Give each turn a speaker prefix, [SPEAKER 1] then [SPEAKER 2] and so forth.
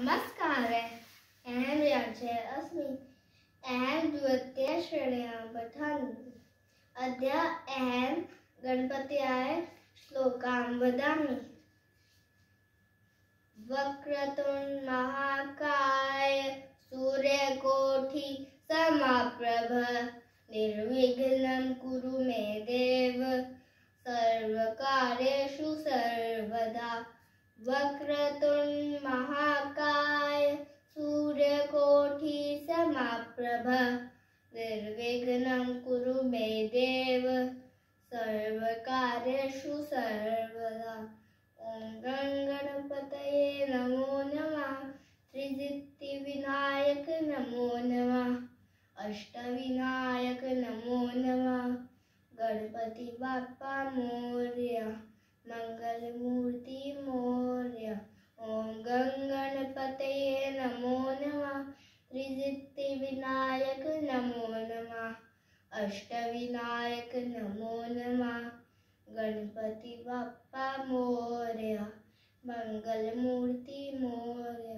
[SPEAKER 1] नमस्कार अहं व्याख्या अस्मि अहं द्वितीयश्रेण्यां पठामि अद्य अहं गणपत्याय श्लोकां वदामि वक्रतुण्ड महाकाय सूर्यकोटि समाप्रभ निर्विघ्नं कुरु मे देव सर्वकार्येषु सर्वदा वक्रतुण्ड समाप्रभ निर्विघ्नं कुरु मे देव। सर्वकार्येषु सर्वदा ॐ गणगणपतये नमो नमः। त्रिजित्तिविनायक नमो नमः। अष्टविनायक नमो नमः। गणपति बाप्पा मोर्या। विनायक नमो नमः। अष्टविनायक नमो नमः। गणपति बाप्पा मौर्य। मंगलमूर्ति मौर्य।